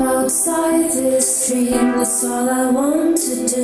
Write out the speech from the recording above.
Outside this dream, that's all I want to do.